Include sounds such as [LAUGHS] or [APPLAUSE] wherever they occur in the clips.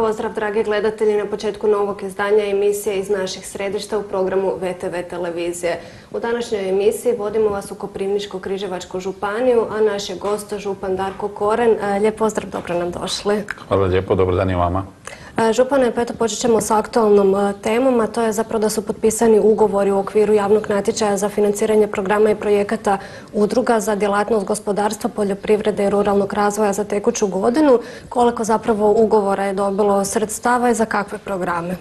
Pozdrav, dragi gledatelji, na početku novog izdanja emisije iz naših središta u programu VTV televizije. U današnjoj emisiji vodimo vas u Koprivničko-križevačku županiju, a naš je gost župan Darko Koren. Lijep pozdrav, dobro nam došli. Hvala lijepo, dobro dan i vama. E, župane, pa eto počet ćemo s aktualnom e, temom, a to je zapravo da su potpisani ugovori u okviru javnog natječaja za financiranje programa i projekata udruga za djelatnost gospodarstva, poljoprivrede i ruralnog razvoja za tekuću godinu. Koliko zapravo ugovora je dobilo sredstava i za kakve programe?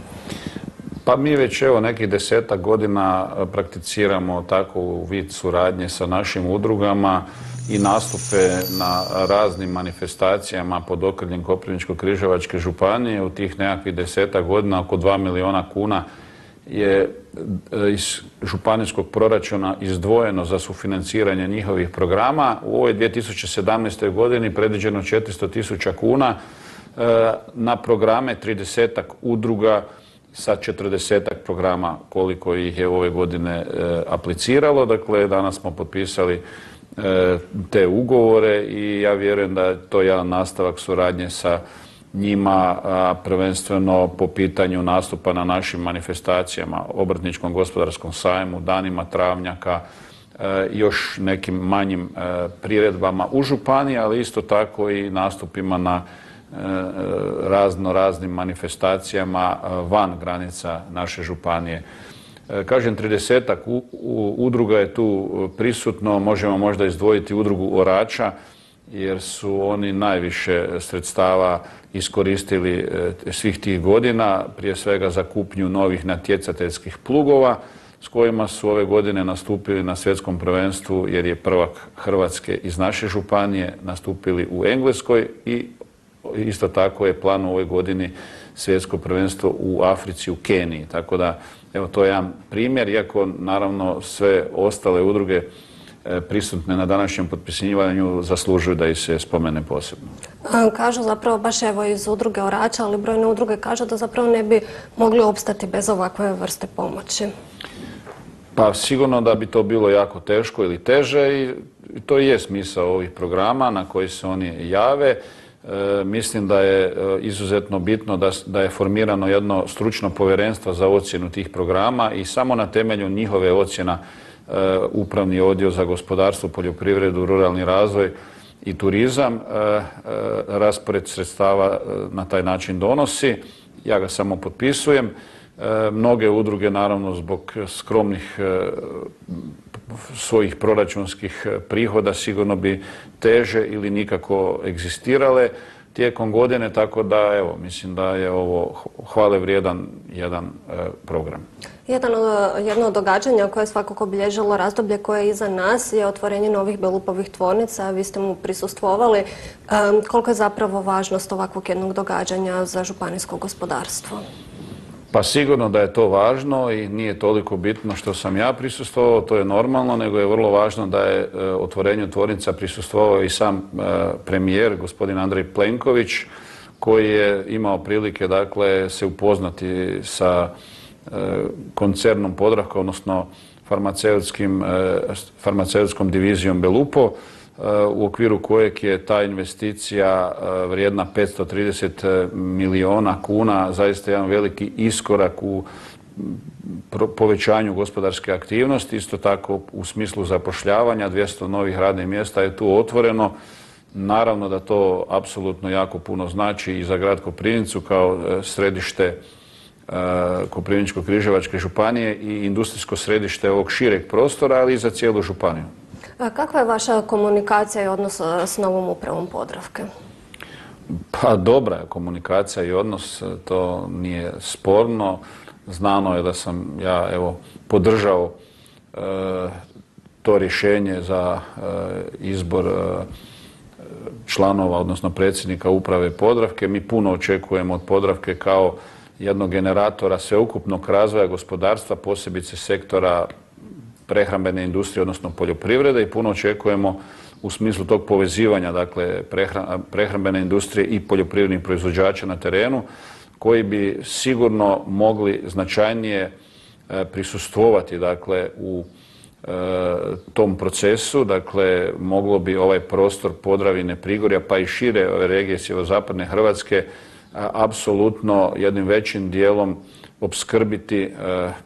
Pa mi već evo nekih desetak godina prakticiramo tako vid suradnje sa našim udrugama i nastupe na raznim manifestacijama pod okriljem Koprivničko-križevačke županije. U tih nekakvih deseta godina oko 2 miliona kuna je e, iz županijskog proračuna izdvojeno za sufinanciranje njihovih programa. U ovoj 2017. godini predviđeno 400 tisuća kuna e, na programe 30 udruga sa 40 programa koliko ih je ove godine e, apliciralo. Dakle, danas smo potpisali te ugovore i ja vjerujem da je to jedan nastavak suradnje sa njima, prvenstveno po pitanju nastupa na našim manifestacijama, obrtničkom gospodarskom sajmu, danima travnjaka, e, još nekim manjim e, priredbama u Županiji, ali isto tako i nastupima na razno raznim manifestacijama van granica naše županije. E, kažem, 30 udruga je tu e, prisutno, možemo možda izdvojiti udrugu Orača, jer su oni najviše sredstava iskoristili e, svih tih godina, prije svega za kupnju novih natjecateljskih plugova, s kojima su ove godine nastupili na svjetskom prvenstvu, jer je prvak Hrvatske iz naše županije nastupili u Engleskoj i isto tako je plan u ovoj godini svjetsko prvenstvo u Africi, u Keniji. Tako da Evo, to je jedan primjer, iako naravno sve ostale udruge e, prisutne na današnjem potpisivanju zaslužuju da ih se spomene posebno. Kažu zapravo baš evo iz udruge Orača, ali brojne udruge kažu da zapravo ne bi mogli opstati bez ovakve vrste pomoći. Pa sigurno da bi to bilo jako teško ili teže i to i je smisao ovih programa na koji se oni jave. E, mislim da je e, izuzetno bitno da, je formirano jedno stručno povjerenstvo za ocjenu tih programa i samo na temelju njihove ocjena e, upravni odjel za gospodarstvo, poljoprivredu, ruralni razvoj i turizam raspored sredstava na taj način donosi. Ja ga samo potpisujem. Mnoge udruge, naravno, zbog skromnih svojih proračunskih eh, prihoda sigurno bi teže ili nikako egzistirale tijekom godine, tako da evo, mislim da je ovo hvale vrijedan jedan eh, program. Jedan, jedno od događanja koje je svakako obilježilo razdoblje koje je iza nas je otvorenje novih belupovih tvornica. Vi ste mu prisustvovali. koliko je zapravo važnost ovakvog jednog događanja za županijsko gospodarstvo? Pa sigurno da je to važno i nije toliko bitno što sam ja prisustvovao, to je normalno, nego je vrlo važno da je e, otvorenju tvornica prisustvovao i sam e, premijer, gospodin Andrej Plenković, koji je imao prilike dakle se upoznati sa e, koncernom Podravka, odnosno farmaceutskom divizijom Belupo, u okviru kojeg je ta investicija e, vrijedna 530 milijuna kuna, zaista jedan veliki iskorak u povećanju gospodarske aktivnosti, isto tako u smislu zapošljavanja, 200 novih radnih mjesta je tu otvoreno. Naravno da to apsolutno jako puno znači i za grad Koprivnicu kao središte Koprivničko-križevačke županije i industrijsko središte ovog šireg prostora, ali i za cijelu županiju. Kakva je vaša komunikacija i odnos e, s novom upravom Podravke? Pa dobra je komunikacija i odnos, e, to nije sporno. Znano je da sam ja evo podržao e, to rješenje za izbor članova, odnosno predsjednika uprave Podravke. Mi puno očekujemo od Podravke kao jednog generatora sveukupnog razvoja gospodarstva, posebice sektora prehrambene industrije, odnosno poljoprivrede i puno očekujemo u smislu tog povezivanja dakle, prehrambene industrije i poljoprivrednih proizvođača na terenu koji bi sigurno mogli značajnije e, prisustvovati dakle, u e, tom procesu, dakle moglo bi ovaj prostor Podravine, Prigorja pa i šire ove regije sjeverozapadne Hrvatske apsolutno jednim većim dijelom opskrbiti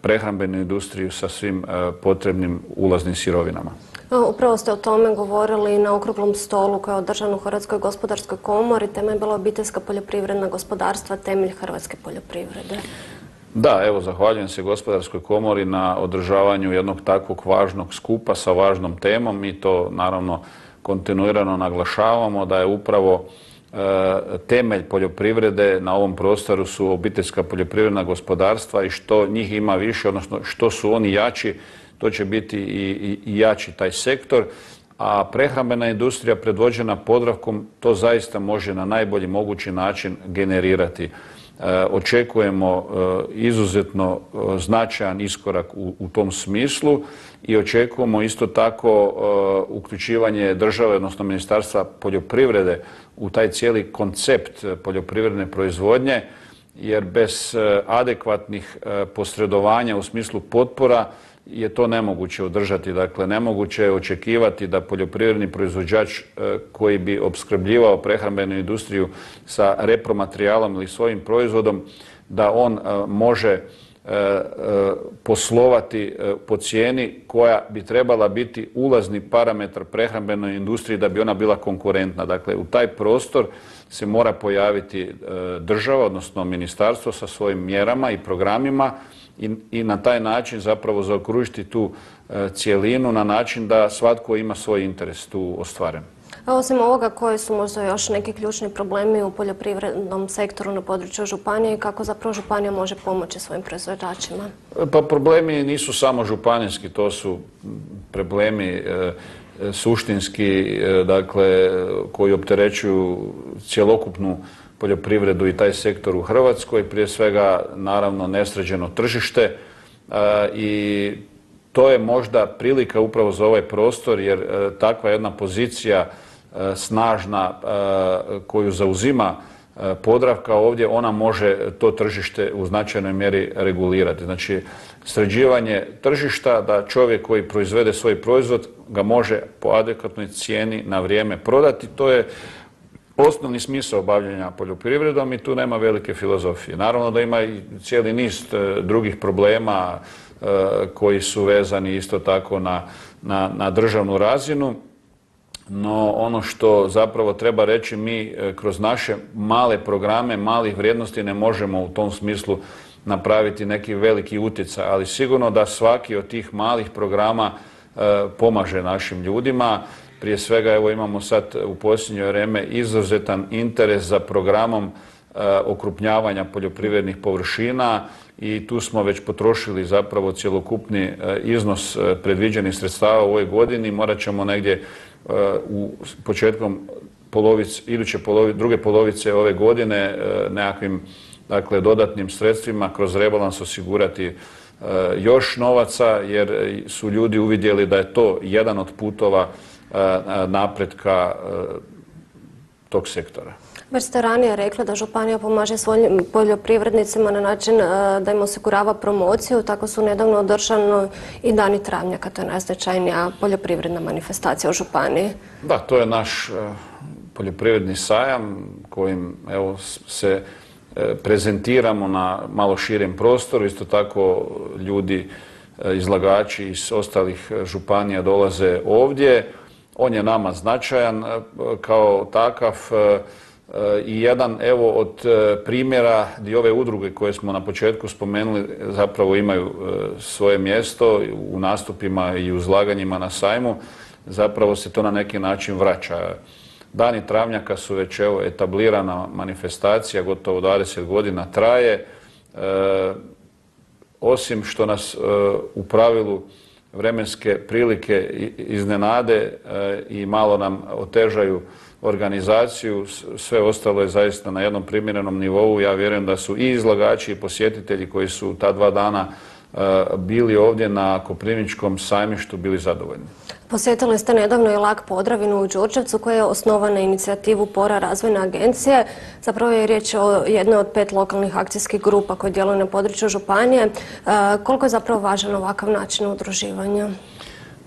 prehrambenu industriju sa svim potrebnim ulaznim sirovinama. Upravo ste o tome govorili na okruglom stolu koji je održan u Hrvatskoj gospodarskoj komori. Tema je bila obiteljska poljoprivredna gospodarstva, temelj hrvatske poljoprivrede. Da, evo, zahvaljujem se gospodarskoj komori na održavanju jednog takvog važnog skupa sa važnom temom. Mi to naravno kontinuirano naglašavamo da je upravo e, temelj poljoprivrede na ovom prostoru su obiteljska poljoprivredna gospodarstva i što njih ima više, odnosno što su oni jači, to će biti i, i jači taj sektor. A prehrambena industrija predvođena Podravkom to zaista može na najbolji mogući način generirati. E, očekujemo e, izuzetno e, značajan iskorak u, tom smislu i očekujemo isto tako uključivanje države, odnosno Ministarstva poljoprivrede u taj cijeli koncept poljoprivredne proizvodnje, jer bez adekvatnih posredovanja u smislu potpora je to nemoguće održati. Dakle, nemoguće je očekivati da poljoprivredni proizvođač e, koji bi opskrbljivao prehrambenu industriju sa repromaterijalom ili svojim proizvodom, da on e, može e, poslovati po cijeni koja bi trebala biti ulazni parametar prehrambenoj industriji da bi ona bila konkurentna. Dakle, u taj prostor se mora pojaviti država, odnosno ministarstvo sa svojim mjerama i programima i, na taj način zapravo zaokružiti tu e, cijelinu na način da svatko ima svoj interes tu ostvaren. A osim ovoga, koji su možda još neki ključni problemi u poljoprivrednom sektoru na području Županije i kako zapravo Županija može pomoći svojim proizvođačima? Pa problemi nisu samo županijski, to su problemi e, suštinski, e, dakle, koji opterećuju cjelokupnu poljoprivredu i taj sektor u Hrvatskoj, prije svega naravno nesređeno tržište e, i to je možda prilika upravo za ovaj prostor jer e, takva jedna pozicija e, snažna koju zauzima Podravka ovdje, ona može to tržište u značajnoj mjeri regulirati. Znači, sređivanje tržišta da čovjek koji proizvede svoj proizvod ga može po adekvatnoj cijeni na vrijeme prodati. To je osnovni smisao bavljenja poljoprivredom i tu nema velike filozofije. Naravno da ima i cijeli niz e, drugih problema e, koji su vezani isto tako na državnu razinu, no ono što zapravo treba reći mi e, kroz naše male programe, malih vrijednosti ne možemo u tom smislu napraviti neki veliki utjecaj, ali sigurno da svaki od tih malih programa pomaže našim ljudima prije svega evo imamo sad u posljednje vrijeme izuzetan interes za programom e, okrupnjavanja poljoprivrednih površina i tu smo već potrošili zapravo cjelokupni e, iznos e, predviđenih sredstava u ovoj godini. Morat ćemo negdje u početkom iduće druge polovice ove godine nekakvim dakle, dodatnim sredstvima kroz rebalans osigurati još novaca jer su ljudi uvidjeli da je to jedan od putova napretka tog sektora. Već ste ranije rekli da Županija pomaže svojim poljoprivrednicima na način da im osigurava promociju, tako su nedavno održano i Dani Travnjaka, to je najznačajnija poljoprivredna manifestacija u Županiji. Da, to je naš poljoprivredni sajam kojim evo, se e, prezentiramo na malo širem prostoru, isto tako ljudi, e, izlagači iz ostalih županija dolaze ovdje. On je nama značajan e, kao takav e, e, i jedan evo od primjera gdje ove udruge koje smo na početku spomenuli zapravo imaju svoje mjesto u nastupima i u zlaganjima na sajmu, zapravo se to na neki način vraća. Dani travnjaka su već evo etablirana manifestacija, gotovo 20 godina traje. osim što nas u pravilu vremenske prilike iznenade e, i malo nam otežaju organizaciju, sve ostalo je zaista na jednom primjerenom nivou. Ja vjerujem da su i izlagači i posjetitelji koji su ta dva dana e, bili ovdje na Koprivničkom sajmištu bili zadovoljni. Posjetili ste nedavno i Lak Podravinu u Đurđevcu koja je osnovana inicijativu Pora razvojne agencije. Zapravo je riječ o jednoj od pet lokalnih akcijskih grupa koje djeluju na području Županije. E, koliko je zapravo važan ovakav način udruživanja?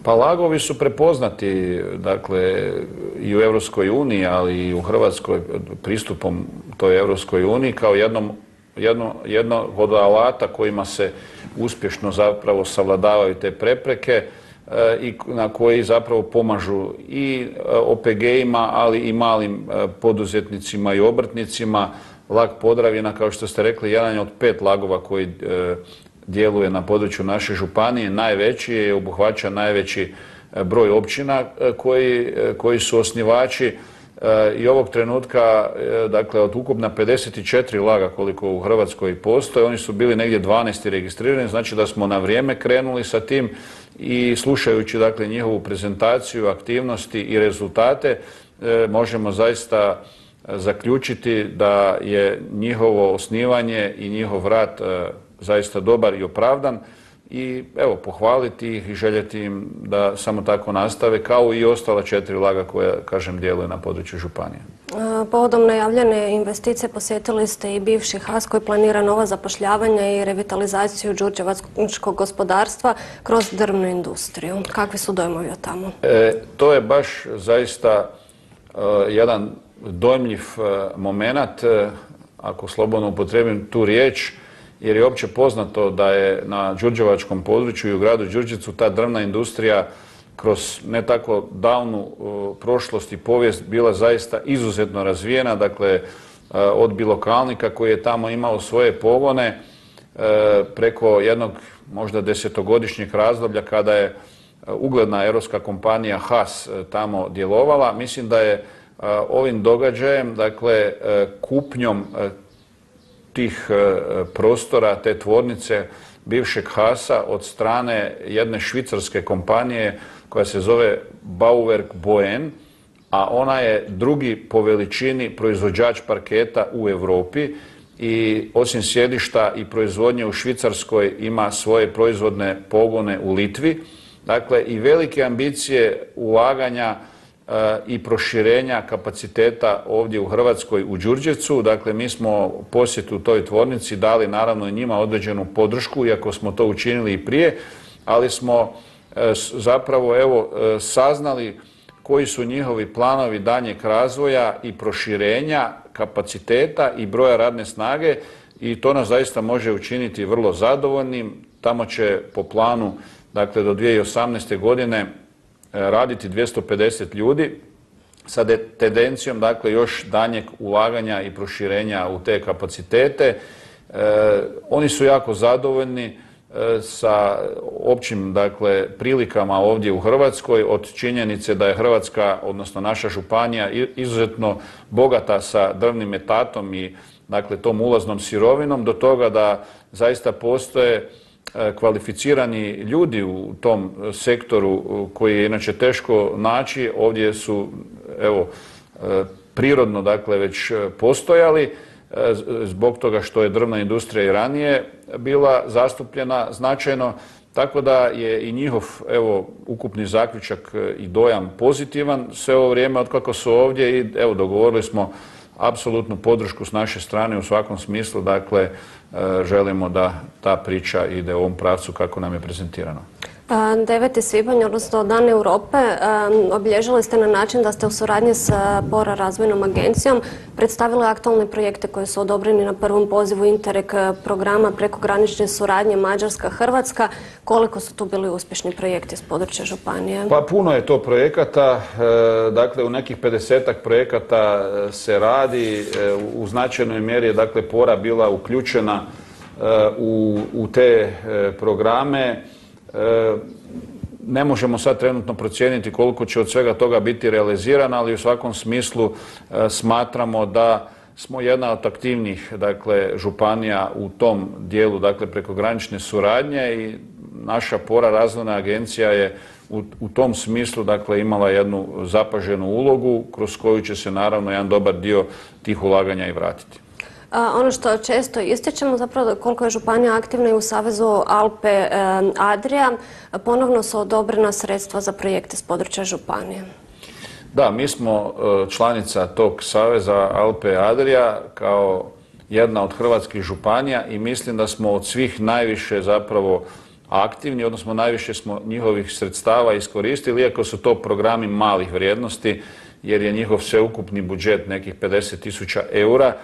Pa lagovi su prepoznati, dakle, i u Europskoj uniji, ali i u Hrvatskoj pristupom toj Europskoj uniji kao jednom, jedno, jedno od alata kojima se uspješno zapravo savladavaju te prepreke i na koji zapravo pomažu i e, OPG-ima, ali i malim e, poduzetnicima i obrtnicima. Lag Podravina, kao što ste rekli, jedan je od pet lagova koji djeluje na području naše županije, najveći je obuhvaća najveći e, broj općina e, koji, e, koji su osnivači i ovog trenutka, dakle od ukupna 54 laga koliko u Hrvatskoj postoje, oni su bili negdje 12 registrirani, znači da smo na vrijeme krenuli sa tim i slušajući dakle njihovu prezentaciju, aktivnosti i rezultate možemo zaista zaključiti da je njihovo osnivanje i njihov rad zaista dobar i opravdan i evo pohvaliti ih i željeti im da samo tako nastave kao i ostala četiri laga koja kažem djeluje na području Županije. Povodom najavljene investicije posjetili ste i bivši HAS koji planira nova zapošljavanja i revitalizaciju đurđevačkog gospodarstva kroz drvnu industriju. Kakvi su dojmovi o tamo? E, to je baš zaista e, jedan dojmljiv e, moment, ako slobodno upotrebim tu riječ, jer je opće poznato da je na Đurđevačkom području i u gradu Đurđecu ta drvna industrija kroz ne tako davnu prošlost i povijest bila zaista izuzetno razvijena, dakle e, od Bilokalnika koji je tamo imao svoje pogone e, preko jednog možda desetogodišnjeg razdoblja kada je e, ugledna europska kompanija Haas tamo djelovala. Mislim da je ovim događajem, dakle kupnjom tih e, prostora, te tvornice bivšeg Hasa od strane jedne švicarske kompanije koja se zove Bauwerk Boen, a ona je drugi po veličini proizvođač parketa u Europi i osim sjedišta i proizvodnje u Švicarskoj ima svoje proizvodne pogone u Litvi. Dakle, i velike ambicije ulaganja i proširenja kapaciteta ovdje u Hrvatskoj u Đurđevcu. Dakle, mi smo posjetu toj tvornici dali naravno i njima određenu podršku, iako smo to učinili i prije, ali smo zapravo evo e, saznali koji su njihovi planovi danjeg razvoja i proširenja kapaciteta i broja radne snage i to nas zaista može učiniti vrlo zadovoljnim. Tamo će po planu, dakle do 2018. godine E, raditi 250 ljudi sa tendencijom dakle još danjeg ulaganja i proširenja u te kapacitete. E, oni su jako zadovoljni e, sa općim dakle prilikama ovdje u Hrvatskoj od činjenice da je Hrvatska odnosno naša županija izuzetno bogata sa drvnim metatom i dakle tom ulaznom sirovinom do toga da zaista postoje E, kvalificirani ljudi u tom sektoru koji je inače teško naći, ovdje su evo e, prirodno dakle već postojali. e, zbog toga što je drvna industrija i ranije bila zastupljena značajno, tako da je i njihov evo ukupni zaključak i dojam pozitivan sve ovo vrijeme od kako su ovdje i evo dogovorili smo apsolutnu podršku s naše strane u svakom smislu, dakle e, želimo da ta priča ide u ovom pravcu kako nam je prezentirano. 9. svibanj, odnosno Dan Europe, obilježili ste na način da ste u suradnji sa PORA razvojnom agencijom predstavili aktualne projekte koje su odobreni na prvom pozivu Interreg programa prekogranične suradnje Mađarska-Hrvatska. Koliko su tu bili uspješni projekti s područja Županije? Pa puno je to projekata. E, dakle, u nekih 50 projekata e, se radi. E, u značajnoj mjeri je dakle, PORA bila uključena u te programe. Ne možemo sad trenutno procijeniti koliko će od svega toga biti realizirano, ali u svakom smislu e, smatramo da smo jedna od aktivnih dakle, županija u tom dijelu dakle, prekogranične suradnje i naša pora razvojna agencija je u, u, tom smislu dakle, imala jednu zapaženu ulogu kroz koju će se naravno jedan dobar dio tih ulaganja i vratiti. Ono što često ističemo, zapravo koliko je županija aktivna i u Savezu Alpe Adria, ponovno su odobrena sredstva za projekte s područja županije. Da, mi smo e, članica tog Saveza Alpe Adria kao jedna od hrvatskih županija i mislim da smo od svih najviše zapravo aktivni, odnosno najviše smo njihovih sredstava iskoristili, iako su to programi malih vrijednosti, jer je njihov sveukupni budžet nekih 50 tisuća eura.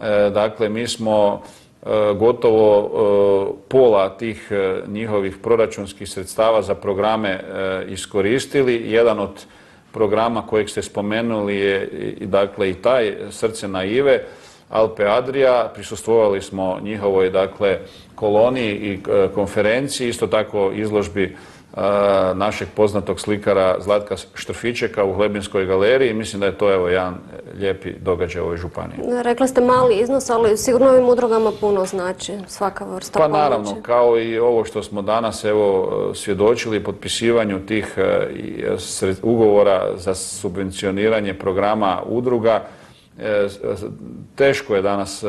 E, dakle, mi smo e, gotovo pola tih njihovih proračunskih sredstava za programe iskoristili. Jedan od programa kojeg ste spomenuli je dakle i taj Srce naive, Alpe Adria, prisustvovali smo njihovoj dakle koloniji i e, konferenciji, isto tako izložbi e, našeg poznatog slikara Zlatka Štrfičeka u Hlebinskoj galeriji. Mislim da je to evo jedan lijepi događaj u ovoj županiji. Rekli ste mali iznos, ali sigurno ovim udrugama puno znači svaka vrsta Pa naravno, kao i ovo što smo danas evo svjedočili potpisivanju tih e, ugovora za subvencioniranje programa udruga, E, teško je danas e,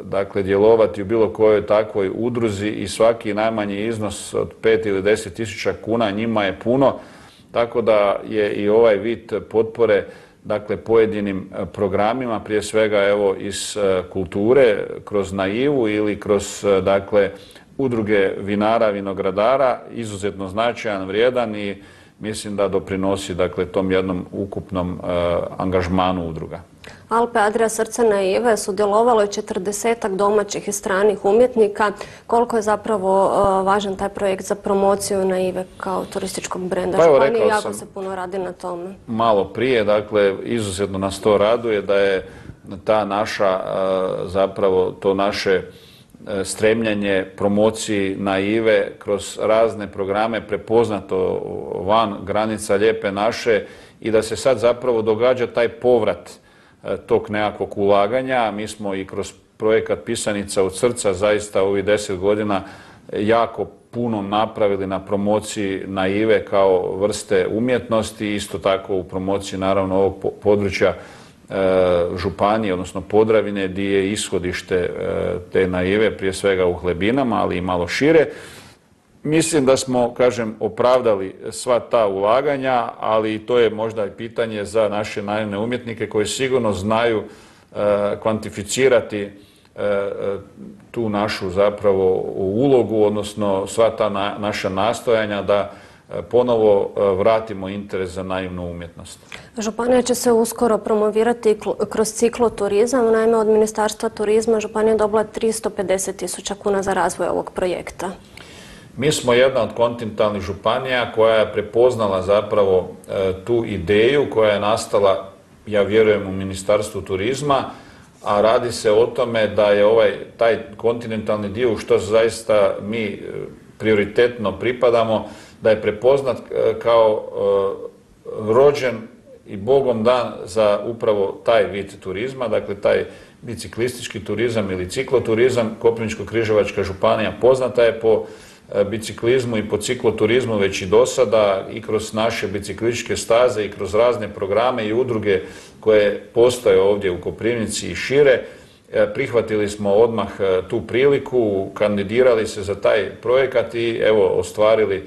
dakle djelovati u bilo kojoj takvoj udruzi i svaki najmanji iznos od 5 ili 10 tisuća kuna njima je puno, tako da je i ovaj vid potpore dakle pojedinim e, programima, prije svega evo iz kulture, kroz naivu ili kroz dakle udruge vinara, vinogradara, izuzetno značajan, vrijedan i mislim da doprinosi dakle tom jednom ukupnom angažmanu udruga. Alpe Adria Srce Ive sudjelovalo je četrdesetak domaćih i stranih umjetnika. Koliko je zapravo uh, važan taj projekt za promociju Naive kao turističkog brenda? Pa evo, jako se puno radi na tome. Malo prije, dakle, izuzetno nas to raduje da je ta naša, uh, zapravo to naše stremljanje promociji naive kroz razne programe prepoznato van granica lijepe naše i da se sad zapravo događa taj povrat E, tog nekakvog ulaganja. Mi smo i kroz projekat Pisanica od srca zaista ovih deset godina jako puno napravili na promociji naive kao vrste umjetnosti, isto tako u promociji naravno ovog područja e, županije, odnosno Podravine, gdje je ishodište e, te naive, prije svega u Hlebinama, ali i malo šire. Mislim da smo, kažem, opravdali sva ta ulaganja, ali to je možda i pitanje za naše naivne umjetnike koji sigurno znaju e, kvantificirati e, tu našu zapravo ulogu, odnosno sva ta naša nastojanja da e, ponovo vratimo interes za naivnu umjetnost. Županija će se uskoro promovirati kroz cikloturizam. Naime, od Ministarstva turizma Županija je dobila 350 tisuća kuna za razvoj ovog projekta. Mi smo jedna od kontinentalnih županija koja je prepoznala zapravo e, tu ideju koja je nastala, ja vjerujem, u Ministarstvu turizma, a radi se o tome da je ovaj taj kontinentalni dio u što zaista mi e, prioritetno pripadamo, da je prepoznat e, kao rođen i Bogom dan za upravo taj vid turizma, dakle taj biciklistički turizam ili cikloturizam. Koprivničko-križevačka županija poznata je po E, biciklizmu i po cikloturizmu već i do sada i kroz naše biciklističke staze i kroz razne programe i udruge koje postoje ovdje u Koprivnici i šire. E, prihvatili smo odmah e, tu priliku, kandidirali se za taj projekat i evo ostvarili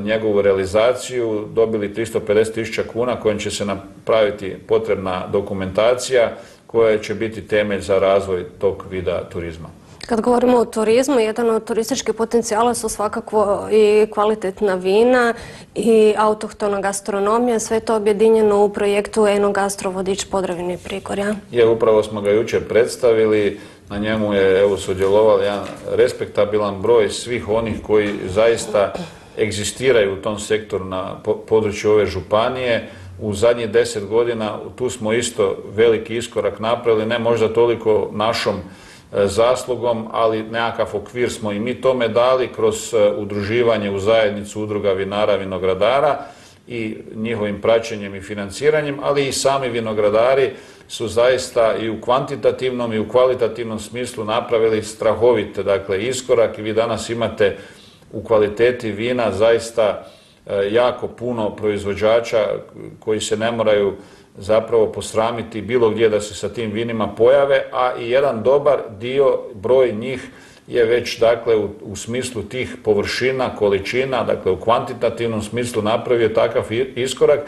njegovu realizaciju, dobili 350 tisuća kuna kojim će se napraviti potrebna dokumentacija koja će biti temelj za razvoj tog vida turizma. Kad govorimo o turizmu, jedan od turističkih potencijala su svakako i kvalitetna vina i autohtona gastronomija. Sve to objedinjeno u projektu Eno Gastrovodić Podravini Prikorja. Je, upravo smo ga jučer predstavili. Na njemu je evo sudjelovao jedan respektabilan broj svih onih koji zaista egzistiraju u tom sektoru na području ove županije. U zadnjih deset godina tu smo isto veliki iskorak napravili, ne možda toliko našom E, zaslugom, ali nekakav okvir smo i mi tome dali kroz e, udruživanje u zajednicu udruga vinara, vinogradara i njihovim praćenjem i financiranjem, ali i sami vinogradari su zaista i u kvantitativnom i u kvalitativnom smislu napravili strahovite dakle, iskorak i vi danas imate u kvaliteti vina zaista e, jako puno proizvođača koji se ne moraju zapravo posramiti bilo gdje da se sa tim vinima pojave, a i jedan dobar dio, broj njih je već dakle u, u smislu tih površina, količina, dakle u kvantitativnom smislu napravio takav iskorak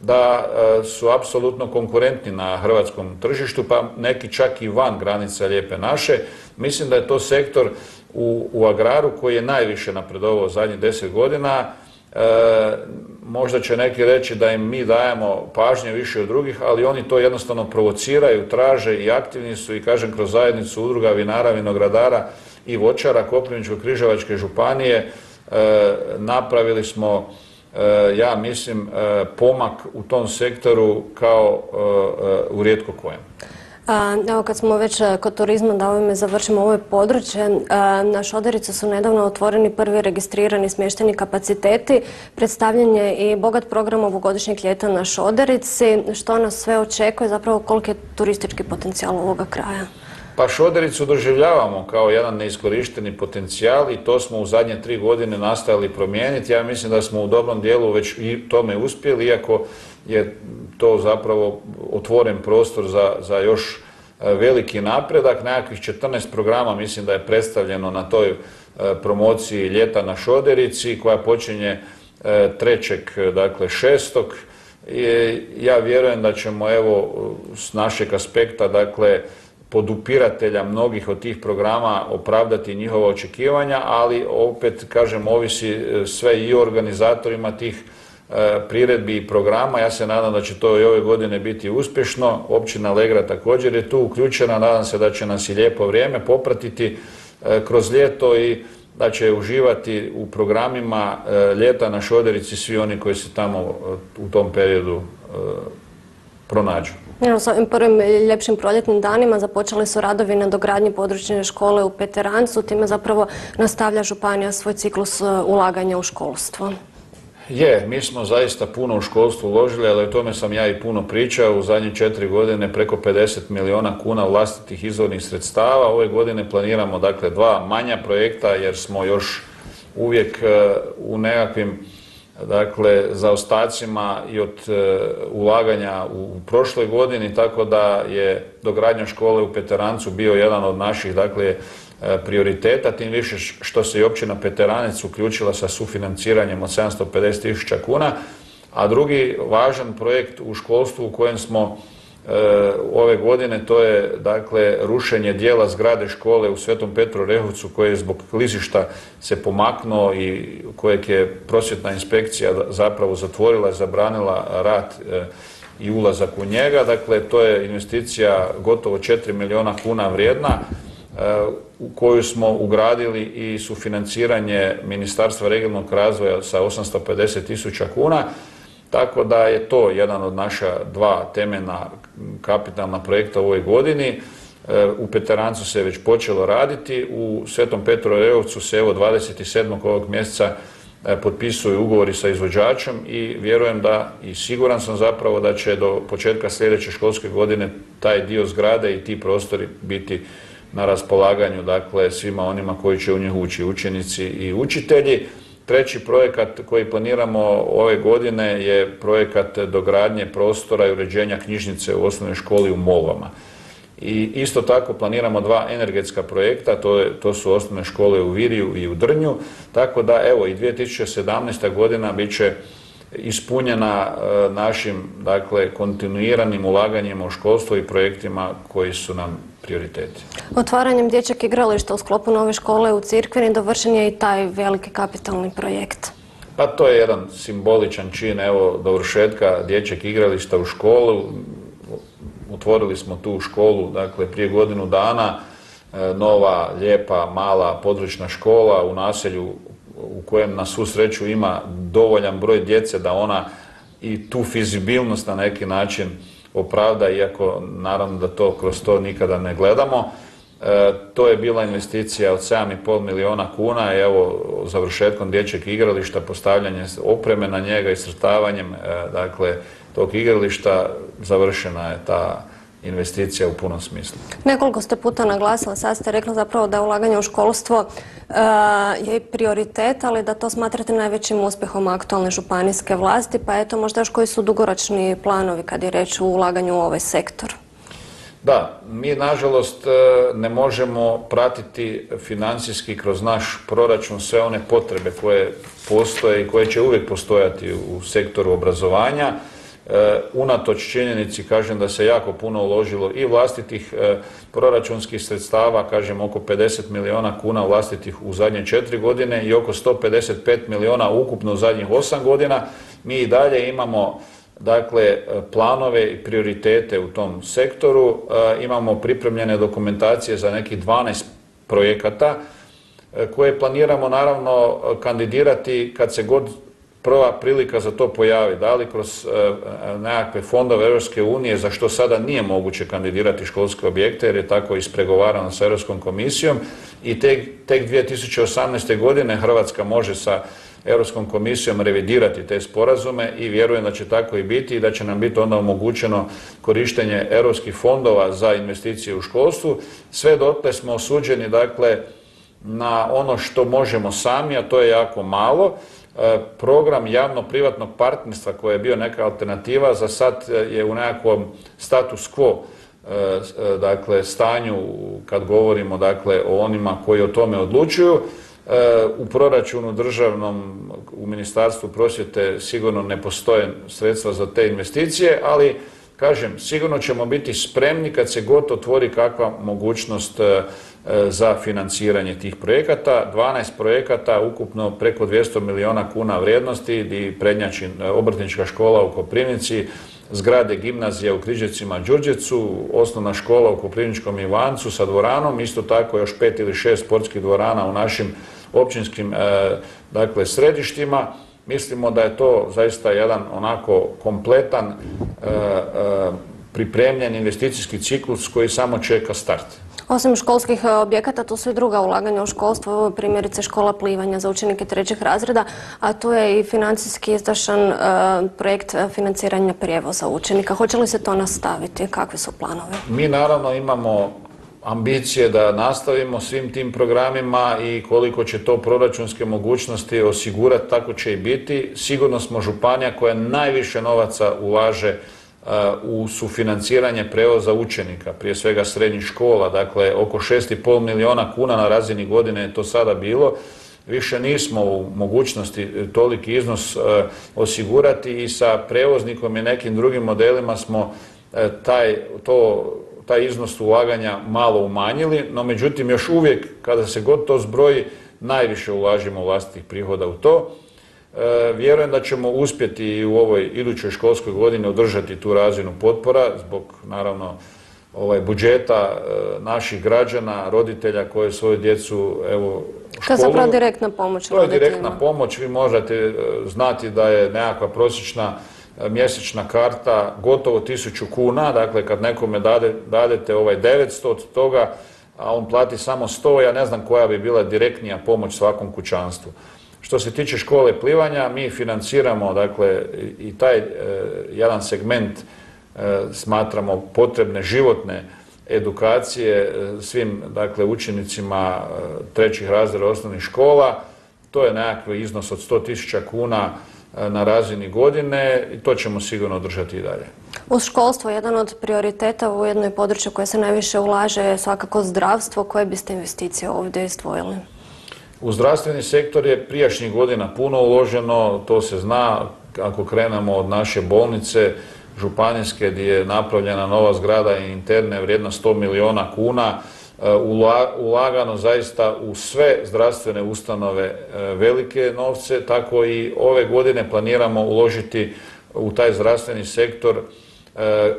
da e, su apsolutno konkurentni na hrvatskom tržištu, pa neki čak i van granica lijepe naše. Mislim da je to sektor u, u agraru koji je najviše napredovao zadnjih deset godina. E, možda će neki reći da im mi dajemo pažnje više od drugih, ali oni to jednostavno provociraju, traže i aktivni su i kažem kroz zajednicu udruga vinara, vinogradara i voćara Koprivničko-križevačke županije e, napravili smo e, ja mislim pomak u tom sektoru kao u rijetko kojem. Evo kad smo već e, kod turizma da ovime završimo ovo područje, e, na Šodericu su nedavno otvoreni prvi registrirani smješteni kapaciteti, predstavljen je i bogat program ovogodišnjeg ljeta na Šoderici. Što nas sve očekuje, zapravo koliki je turistički potencijal ovoga kraja? Pa Šodericu doživljavamo kao jedan neiskorišteni potencijal i to smo u zadnje tri godine nastavili promijeniti. Ja mislim da smo u dobrom dijelu već i tome uspjeli, iako je to zapravo otvoren prostor za, za još e, veliki napredak. Nekakvih 14 programa mislim da je predstavljeno na toj e, promociji ljeta na Šoderici koja počinje e, trećeg, dakle šestog. I ja vjerujem da ćemo evo s našeg aspekta dakle podupiratelja mnogih od tih programa opravdati njihova očekivanja, ali opet kažem ovisi sve i organizatorima tih E, priredbi i programa. Ja se nadam da će to i ove godine biti uspješno. Općina Legra također je tu uključena. Nadam se da će nas i lijepo vrijeme popratiti e, kroz ljeto i da će uživati u programima e, ljeta na Šoderici svi oni koji se tamo u tom periodu pronađu. S ovim prvim ljepšim proljetnim danima započeli su radovi na dogradnji područne škole u Peterancu, time zapravo nastavlja Županija svoj ciklus ulaganja u školstvo. Je, mi smo zaista puno u školstvu uložili, ali o tome sam ja i puno pričao. U zadnje četiri godine preko 50 milijuna kuna vlastitih izvornih sredstava. Ove godine planiramo dakle dva manja projekta jer smo još uvijek e, u nekakvim dakle zaostacima i od e, ulaganja u prošloj godini, tako da je dogradnja škole u Peterancu bio jedan od naših dakle E, prioriteta, tim više što se i općina Peteranec uključila sa sufinanciranjem od 750 tisuća kuna, a drugi važan projekt u školstvu u kojem smo ove godine to je dakle rušenje dijela zgrade škole u Svetom Petru Rehovcu koje je zbog klizišta se pomaknuo i kojeg je prosvjetna inspekcija zapravo zatvorila i zabranila rad e, i ulazak u njega. Dakle, to je investicija gotovo 4 milijuna kuna vrijedna u koju smo ugradili i sufinanciranje Ministarstva regionalnog razvoja sa 850 tisuća kuna, tako da je to jedan od naša dva temeljna kapitalna projekta u ovoj godini. E, u Peterancu se već počelo raditi, u Svetom Petru Reovcu se evo 27. ovog mjeseca e, potpisuju ugovori sa izvođačem i vjerujem da i siguran sam zapravo da će do početka sljedeće školske godine taj dio zgrade i ti prostori biti na raspolaganju dakle svima onima koji će u njih ući, učenici i učitelji. Treći projekat koji planiramo ove godine je projekat dogradnje prostora i uređenja knjižnice u osnovnoj školi u Molvama. I isto tako planiramo dva energetska projekta, to, je, to su osnovne škole u Viriju i u Drnju, tako da evo i 2017. godina bit će ispunjena e, našim dakle, kontinuiranim ulaganjima u školstvo i projektima koji su nam prioriteti. Otvaranjem dječjeg igrališta u sklopu nove škole u Cirkvini dovršen je i taj veliki kapitalni projekt. Pa to je jedan simboličan čin, evo, dovršetka dječjeg igrališta u školu. Otvorili smo tu školu, dakle, prije godinu dana, e, nova, lijepa, mala područna škola u naselju u kojem na svu sreću ima dovoljan broj djece da ona i tu fizibilnost na neki način opravda, iako naravno da to kroz to nikada ne gledamo. E, to je bila investicija od 7,5 milijuna kuna evo završetkom dječjeg igrališta, postavljanje opreme na njega i srtavanjem e, dakle, tog igrališta završena je ta investicija u punom smislu. Nekoliko ste puta naglasili, sad ste rekli zapravo da je ulaganje u školstvo e, je prioritet, ali da to smatrate najvećim uspjehom aktualne županijske vlasti, pa eto možda još koji su dugoročni planovi kad je reč o ulaganju u ovaj sektor? Da, mi nažalost e, ne možemo pratiti financijski kroz naš proračun sve one potrebe koje postoje i koje će uvijek postojati u sektoru obrazovanja unatoč činjenici kažem da se jako puno uložilo i vlastitih proračunskih sredstava, kažem oko 50 milijuna kuna vlastitih u zadnje četiri godine i oko 155 milijuna ukupno u zadnjih osam godina. Mi i dalje imamo dakle planove i prioritete u tom sektoru. Imamo pripremljene dokumentacije za nekih 12 projekata e, koje planiramo naravno kandidirati kad se god prva prilika za to pojavi, da li kroz e, nekakve fondove Europske unije za što sada nije moguće kandidirati školske objekte jer je tako ispregovarano sa Europskom komisijom i tek 2018. godine Hrvatska može sa Europskom komisijom revidirati te sporazume i vjerujem da će tako i biti i da će nam biti onda omogućeno korištenje europskih fondova za investicije u školstvu. Sve dotle smo osuđeni dakle na ono što možemo sami, a to je jako malo. E, program javno-privatnog partnerstva koji je bio neka alternativa za sad je u nekakvom status quo e, dakle stanju kad govorimo dakle o onima koji o tome odlučuju. E, u proračunu državnom, u Ministarstvu prosvjete sigurno ne postoje sredstva za te investicije, ali kažem, sigurno ćemo biti spremni kad se god otvori kakva mogućnost e, za financiranje tih projekata. 12 projekata, ukupno preko 200 milijuna kuna vrijednosti i prednjači e, obrtnička škola u Koprivnici, zgrade gimnazija u Križevcima Đurđecu, osnovna škola u Koprivničkom Ivancu sa dvoranom, isto tako još pet ili šest sportskih dvorana u našim općinskim e, dakle, središtima. Mislimo da je to zaista jedan onako kompletan e, e, pripremljen investicijski ciklus koji samo čeka start. Osim školskih objekata, tu su i druga ulaganja u školstvo, primjerice škola plivanja za učenike trećeg razreda, a tu je i financijski izdašan projekt financiranja prijevoza učenika. Hoće li se to nastaviti? Kakvi su planovi? Mi naravno imamo ambicije da nastavimo svim tim programima i koliko će to proračunske mogućnosti osigurati, tako će i biti. Sigurno smo županija koja najviše novaca ulaže uh, u sufinanciranje prevoza učenika, prije svega srednjih škola, dakle oko 6,5 milijuna kuna na razini godine je to sada bilo. Više nismo u mogućnosti toliki iznos uh, osigurati i sa prevoznikom i nekim drugim modelima smo taj, to taj iznos ulaganja malo umanjili, no međutim još uvijek kada se god to zbroji najviše ulažimo vlastitih prihoda u to. E, vjerujem da ćemo uspjeti i u ovoj idućoj školskoj godini održati tu razinu potpora zbog naravno ovaj budžeta e, naših građana, roditelja koje svoju djecu evo školu. To je zapravo direktna pomoć To je direktna pomoć. Vi možete e, znati da je nekakva prosječna mjesečna karta gotovo 1000 kuna, dakle kad nekome dade, dadete ovaj 900 od toga, a on plati samo 100, ja ne znam koja bi bila direktnija pomoć svakom kućanstvu. Što se tiče škole plivanja, mi financiramo dakle, i taj e, jedan segment e, smatramo potrebne životne edukacije e, svim dakle, učenicima trećih razreda osnovnih škola. To je nekakvi iznos od 100.000 kuna na razini godine i to ćemo sigurno održati i dalje. Uz školstvo, jedan od prioriteta u jednoj području koje se najviše ulaže je svakako zdravstvo. Koje biste investicije ovdje izdvojili? U zdravstveni sektor je prijašnjih godina puno uloženo, to se zna ako krenemo od naše bolnice županijske gdje je napravljena nova zgrada i interne vrijedna 100 miliona kuna, ulagano zaista u sve zdravstvene ustanove e, velike novce, tako i ove godine planiramo uložiti u taj zdravstveni sektor e,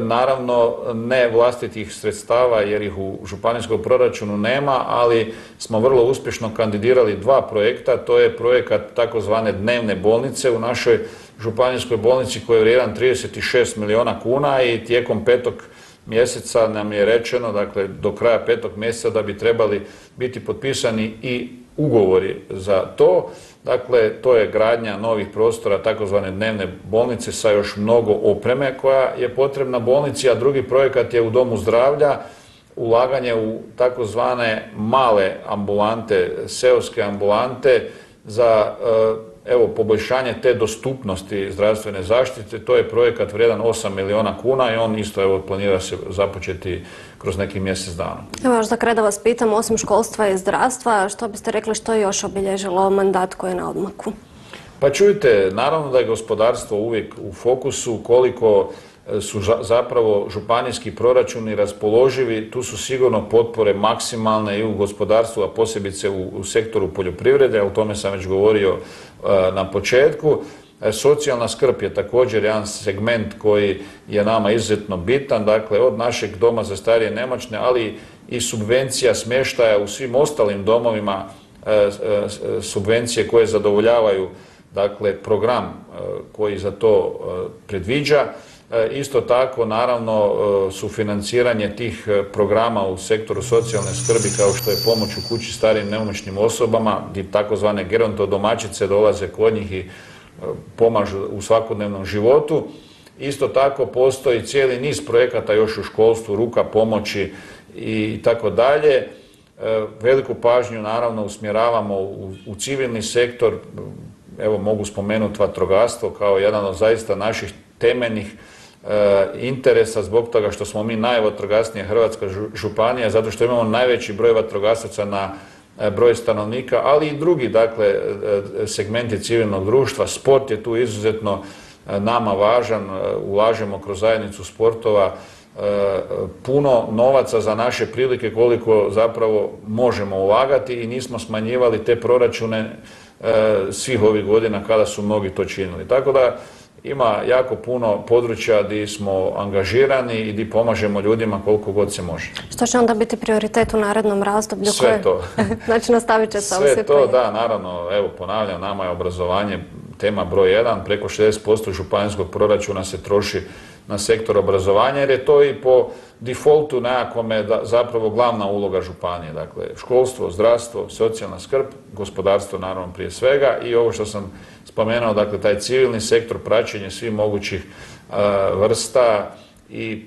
naravno ne vlastitih sredstava jer ih u županijskom proračunu nema, ali smo vrlo uspješno kandidirali dva projekta, to je projekat takozvane dnevne bolnice u našoj županijskoj bolnici koji je vrijedan 36 milijuna kuna i tijekom petog mjeseca nam je rečeno, dakle do kraja petog mjeseca da bi trebali biti potpisani i ugovori za to. Dakle, to je gradnja novih prostora, takozvane dnevne bolnice sa još mnogo opreme koja je potrebna bolnici, a drugi projekat je u domu zdravlja, ulaganje u takozvane male ambulante, seoske ambulante za e, evo, poboljšanje te dostupnosti zdravstvene zaštite, to je projekat vrijedan 8 miliona kuna i on isto evo, planira se započeti kroz neki mjesec dana. Evo još za kraj da vas pitam, osim školstva i zdravstva, što biste rekli što je još obilježilo mandat koji je na odmaku? Pa čujte, naravno da je gospodarstvo uvijek u fokusu, koliko e, su zapravo županijski proračuni raspoloživi, tu su sigurno potpore maksimalne i u gospodarstvu, a posebice u, sektoru poljoprivrede, o tome sam već govorio na početku. E, socijalna skrb je također jedan segment koji je nama izuzetno bitan, dakle od našeg doma za starije nemoćne, ali i subvencija smještaja u svim ostalim domovima, subvencije koje zadovoljavaju dakle program koji za to predviđa. E, isto tako, naravno, sufinanciranje tih programa u sektoru socijalne skrbi kao što je pomoć u kući starijim nemoćnim osobama, gdje takozvane gerontodomaćice dolaze kod njih i pomažu u svakodnevnom životu. Isto tako postoji cijeli niz projekata još u školstvu, ruka pomoći i tako dalje. Veliku pažnju naravno usmjeravamo u civilni sektor, evo mogu spomenuti vatrogastvo kao jedan od zaista naših temeljnih e, interesa zbog toga što smo mi najvatrogasnija Hrvatska županija, zato što imamo najveći broj vatrogasaca na e, broj stanovnika, ali i drugi dakle e, segmenti civilnog društva. Sport je tu izuzetno nama važan, ulažemo kroz zajednicu sportova puno novaca za naše prilike koliko zapravo možemo ulagati i nismo smanjivali te proračune E, svih ovih godina kada su mnogi to činili. Tako da ima jako puno područja gdje smo angažirani i gdje pomažemo ljudima koliko god se može. Što će onda biti prioritet u narednom razdoblju? Sve to. [LAUGHS] znači nastavit će se Sve to, da, naravno, evo ponavljam, nama je obrazovanje tema broj jedan, preko 60% županijskog proračuna se troši na sektor obrazovanja jer je to i po defaultu nekakvome zapravo glavna uloga županije. Dakle, školstvo, zdravstvo, socijalna skrb, gospodarstvo naravno prije svega i ovo što sam spomenuo, dakle taj civilni sektor, praćenje svih mogućih vrsta i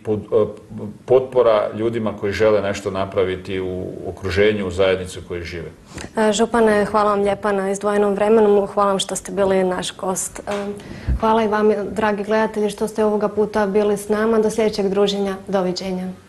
potpora ljudima koji žele nešto napraviti u okruženju, u zajednici u kojoj žive. E, župane, hvala vam lijepa na izdvojenom vremenu, hvala vam što ste bili naš gost. E, hvala i vam, dragi gledatelji, što ste ovoga puta bili s nama. Do sljedećeg druženja, doviđenja.